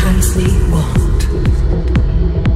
intensely want.